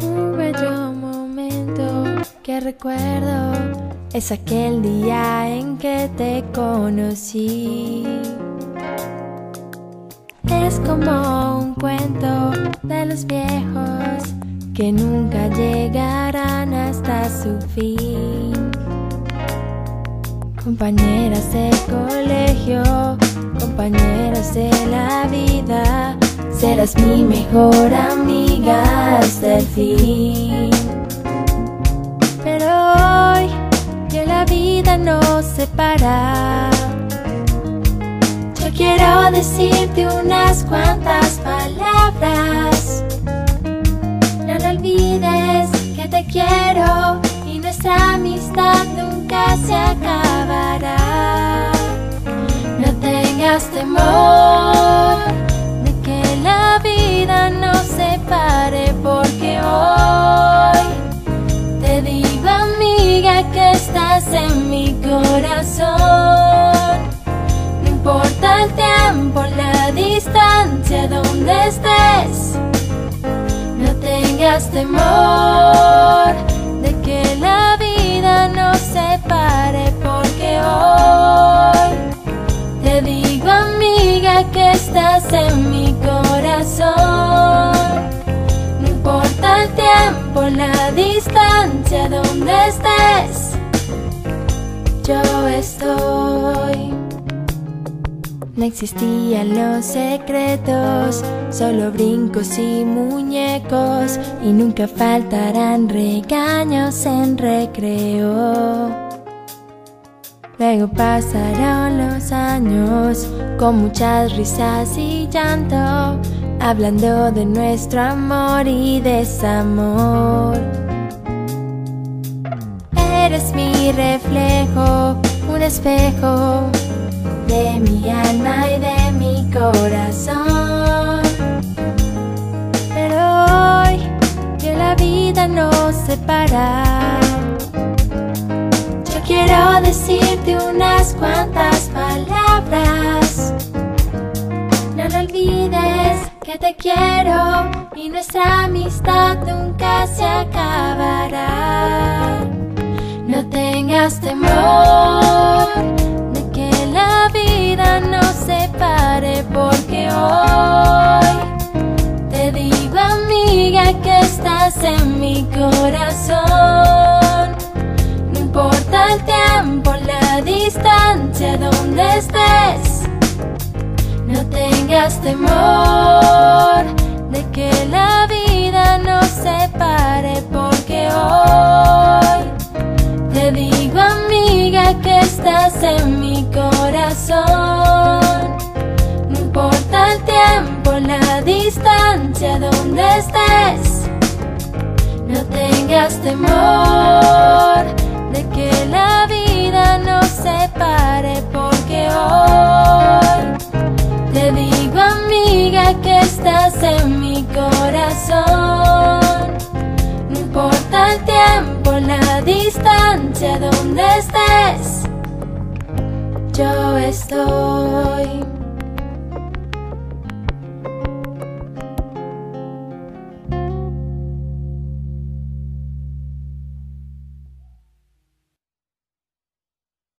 Un bello momento que recuerdo es aquel día en que te conocí. Es como un cuento de los viejos que nunca llegarán hasta su fin. Compañeras de colegio, compañeras de la vida, serás mi mejor amiga hasta el fin. Pero hoy que la vida nos separa, yo quiero decirte unas cuantas palabras. No lo olvides que te quiero y nuestra amistad nunca se acabará. Que estás en mi corazón. No importa el tiempo, la distancia, donde estés. No tengas temor de que la vida nos separe porque hoy te digo amiga que estás en mi corazón. No importa el tiempo, la distancia, yo estoy. No existían los secretos, solo brincos y muñecos, y nunca faltarán regaños en recreo. Luego pasaron los años con muchas risas y llanto, hablando de nuestro amor y desamor. Eres mi reflejo, espejo de mi alma y de mi corazón. Pero hoy que la vida nos separa, yo quiero decirte unas cuantas palabras. No lo olvides que te quiero y nuestra amistad estás en mi corazón. No importa el tiempo, la distancia, donde estés. No tengas temor de que la vida nos separe porque hoy te digo amiga que estás en mi corazón. No importa el tiempo, la distancia, donde estés. No tengas temor de que la vida nos separe porque hoy te digo amiga que estás en mi corazón. No importa el tiempo, la distancia, donde estés, yo estoy.